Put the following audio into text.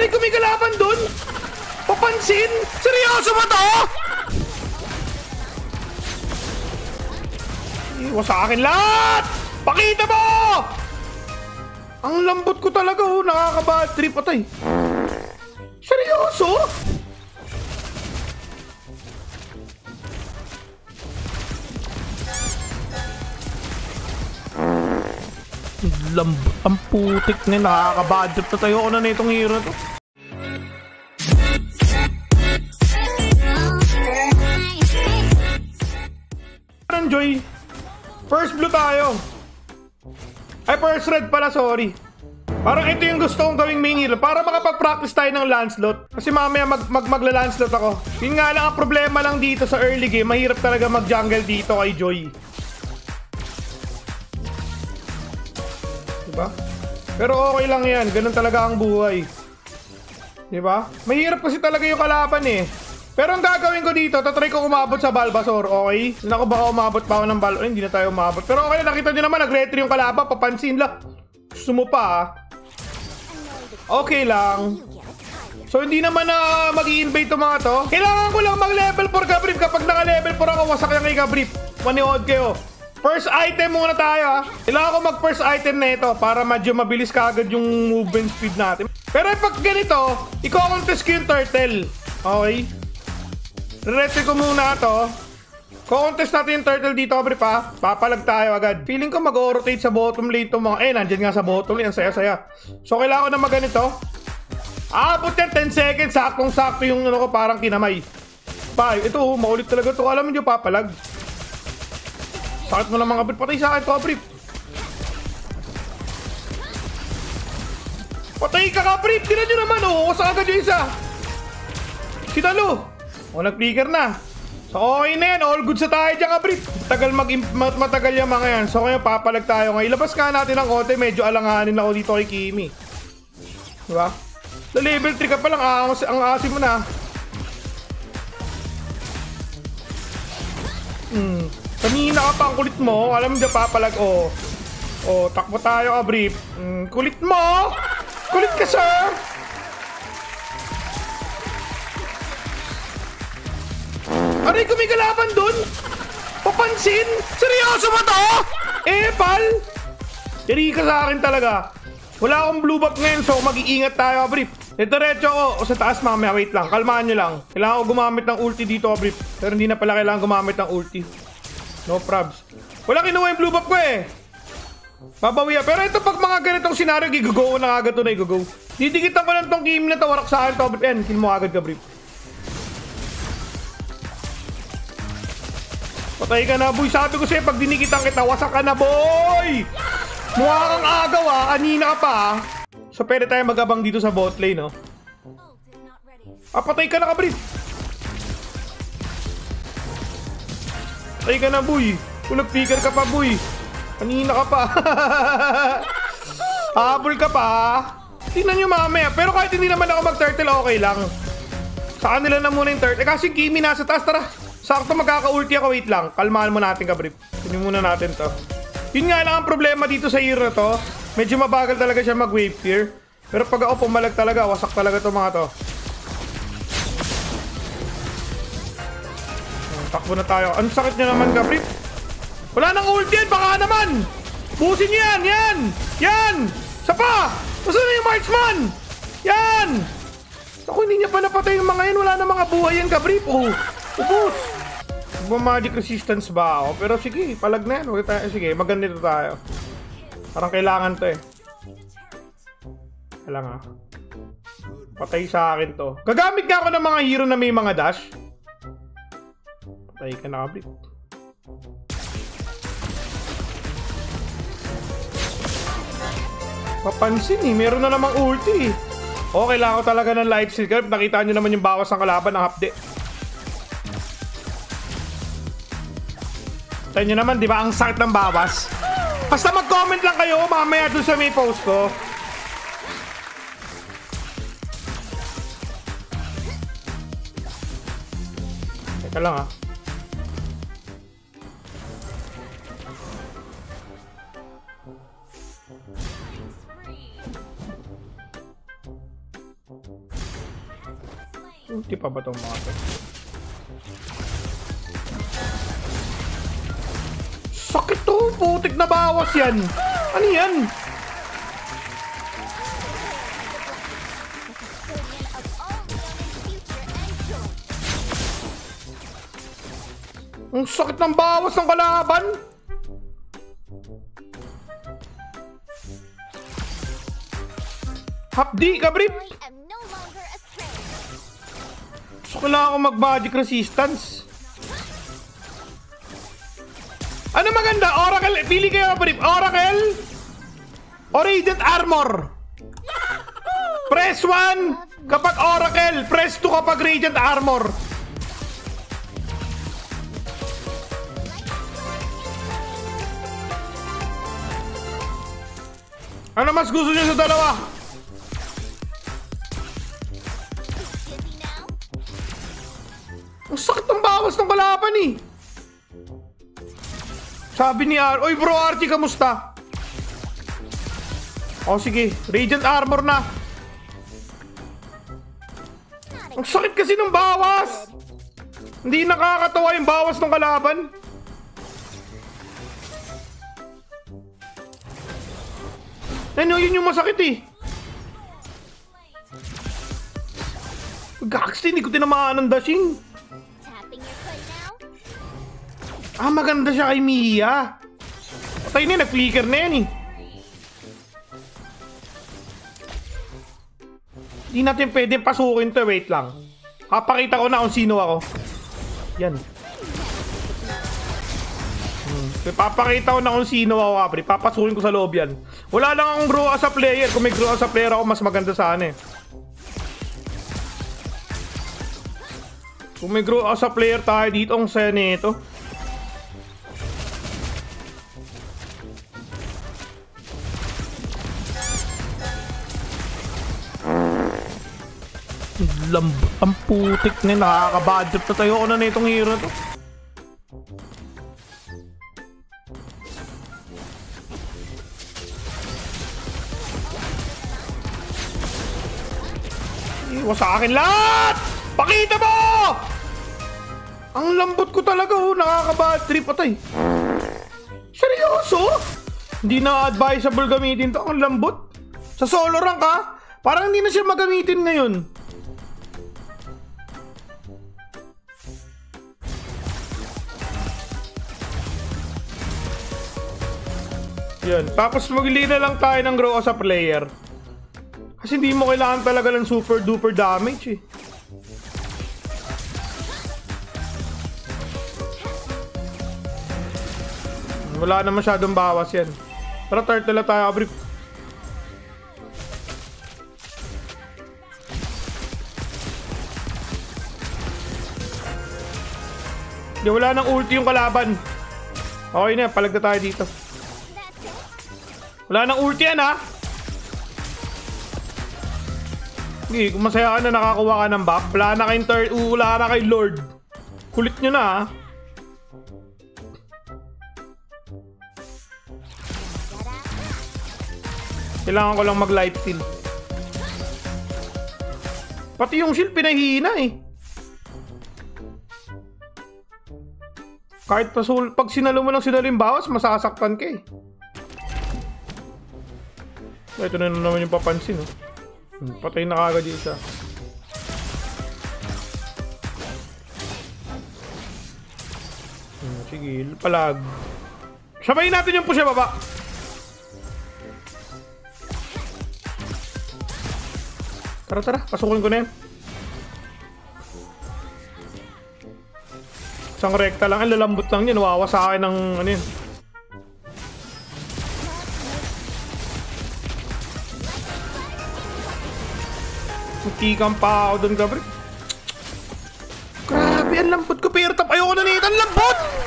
Aray, kumikalaban dun! Papansin? Seryoso ba to? Iwas sa akin lahat! Pakita mo! Ang lambot ko talaga, oh. Nakakabad trip patay. Seryoso? Lambot ang putik na nakakabad trip na tayo ko na na itong hero to. Enjoy. First blue tayo. Ay, first red pala, sorry. Parang ito yung gusto kong gawing main hero para makapag-practice tayo ng Lancelot. Kasi mamaya mag, mag magla-Lancelot ako. Yun nga lang, ang problema lang dito sa early game, mahirap talaga mag-jungle dito kay Joy. Diba? Pero okay lang yan, ganun talaga ang buhay. Diba? Mahirap kasi talaga yung kalaban eh. Pero ang gagawin ko dito, tatry ko umabot sa Balbasor, okay? Hindi ako baka umabot pa ako ng. Ay, hindi na tayo umabot. Pero okay, nakita nyo naman, nag-retry yung kalaban, papansin lang. Gusto mo pa, ah. Okay lang. So, hindi naman na mag invade mga to. Kailangan ko lang mag-level 4 Gabrip. Kapag naka-level 4 ako, wasak yan kay Gabrip. Maniod kayo. First item muna tayo, ha. Kailangan ko mag-first item na ito para medyo mabilis kaagad yung movement speed natin. Pero pag ganito, i-contest ko yung turtle. Okay? Retry ko muna to. Contest natin yung turtle dito, bro pa. Papalag tayo agad. Feeling ko mag-rotate sa bottom lane itong mga... Eh, nandyan nga sa bottom lane. Ang saya-saya. So, kailangan ko na maganito. Abot yan 10 seconds. Saktong-sakto yung ano ko parang kinamay. Pa, ito, oh, maulit talaga to. Alam nyo, papalag. Sakit mo lang mga bro. Patay sa akin to, bro. Patay ka bro. Tinan nyo naman, oh. Saan agad yung isa? Sinalo. O, nag-flicker na. So, okay na yan. All good sa tayo dyan, kabrit. Tagal mag matagal yung mga yan. So, ngayon, papalag tayo. Ngayon, ilabas ka natin ng konti. Medyo alanganin ako dito kay Kimi. Diba? Na level 3 ka pa lang. Ang, ang asim mo na. Hmm. Kanina ka pa ang kulit mo. Alam mo papalag. Oh. oh, takbo tayo, kabrit. Hmm, kulit mo! Kulit ka, sir! Aray, kumikalaban dun! Papansin? Seryoso ba to? Eh, pal! Yari ka sa akin talaga. Wala akong blue buff ngayon, so mag-iingat tayo, Abrip. Diretso ako o sa taas mamaya, wait lang. Kalmahan nyo lang. Kailangan ko gumamit ng ulti dito, Abrip. Pero hindi na pala kailangan gumamit ng ulti. No probs. Wala kinuha yung blue buff ko eh. Babawi Pero ito pag mga ganitong senaryo, gigogo na agad to na i-go. Didikitan ko lang tong game na to, sa akin to, Abrip. Yan, mo agad ka, Abrip. Patay ka na, boy. Sabi ko sa'yo, pag dinikitan kita, wasak ka na, boy! Mukha kang agaw, ah. Kanina ka pa, ah. So, pwede tayo magabang dito sa bot lane, no? Ah, patay ka na, kabrit. Patay ka na, boy. Kung nag-picker ka pa, boy. Kanina ka pa. Habol ka pa. Tingnan nyo mamaya. Pero kahit hindi naman ako mag-turtle, okay lang. Sa kanila na muna yung turtle. Eh, kasi Kimi nasa taas. Tara. Sakto magkaka-ulti ako, wait lang. Kalmahan mo natin, kabrip. Kunin muna natin to. Yun nga lang ang problema dito sa hero to. Medyo mabagal talaga siya mag-wave clear. Pero pag ako pumalag talaga, wasak talaga to mga to. Takbo na tayo. Ang sakit niya naman, kabrip. Wala nang ulti yan, baka naman! Busin niyo yan! Yan! Yan! Sapa! Gusto na yung marksman! Yan! Ako hindi niya pa napatay yung mga yan. Wala na mga buhay yan, kabrip. Oh, ubus! Magmamagic resistance ba ako? Pero sige, palag na yan. Huwag tayo. Sige, maganda tayo. Parang kailangan to eh. Kailangan ah. Patay sa akin to. Gagamit nga ako ng mga hero na may mga dash. Patay ka na kablit. Papansin eh, meron na namang ulti eh. Oh, kailangan ko talaga ng life steal. Nakita nyo naman yung bawas ng kalaban ng hapde. Tayo nyo naman, di ba? Ang sakit ng bawas. Basta mag-comment lang kayo mamaya dun sa may post ko. Teka lang ah. Ulti pa ba itong mga Putik na bawas yan! Ano yan? Ang sakit ng bawas ng kalaban! Hapdi ka, Brip! I am no longer a stranger. So, kailangan ko mag-magic resistance. Ano maganda? Oracle? Pili kayo, Brip. Oracle? O Radiant Armor? Press 1 kapag Oracle. Press 2 kapag Radiant Armor. Ano mas gusto niyo sa dalawa? Ang sakit ng bawas ng kalaban eh. Sabi ni Ar... Oy bro, Archie, kamusta? O sige, Radiant Armor na. Ang sakit kasi ng bawas. Hindi nakakatawa yung bawas ng kalaban. Ano, yun yung masakit eh. Gags, hindi ko tinamaan ng dashing. Ah, maganda siya kay Mia. Patay na, nag-flicker na yan eh. Hindi natin pwedeng pasukin to, wait lang. Papakita ko na kung sino ako. Yan. Hmm. Papakita ko na kung sino ako, kapre. Papasukin ko sa loob yan. Wala lang akong grow as a player. Kung may grow as a player ako, mas maganda sana eh. Kung may grow as a player tayo dito, ang saya nito. Lambot ang putik na yun. nakaka-budget na tayo ko na nitong hero to. Iwas sa akin lahat! Pakita mo! Ang lambot ko talaga oh, nakaka-bad trip patay. Seryoso? Hindi na advisable gamitin to. Ang lambot. Sa solo rank ha? Parang hindi na siya magamitin ngayon. Yun. Tapos magli na lang tayo ng grow as a player. Kasi hindi mo kailangan talaga ng super duper damage eh. Wala na masyadong bawas yan. Tara, turtle na tayo, Abrick. Di, wala nang ulti yung kalaban. Okay na, palag na tayo dito. Wala nang ulti yan, ha? Sige, kung masaya ka na nakakuha ka ng buff, wala na kayong third, wala na kay Lord. Kulit nyo na, ha? Kailangan ko lang mag-light steal. Pati yung shield pinahina eh. Kahit pasul, pag sinalo mo lang sinalo yung bawas, masasaktan ka eh. Ito na naman yung papansin, oh. Hmm, Patay na kagad yung isa. Hmm, sige, palag. Sabayin natin yung push baba. Tara, tara. Pasukin ko na yan. Isang rekta lang. Ang lalambot lang yan. Wawa sa akin ng ano yun. Mutikang pa doon, Gabriel. Grabe, ang lambot ko. Pero tap, ayoko na nito. Ang lambot!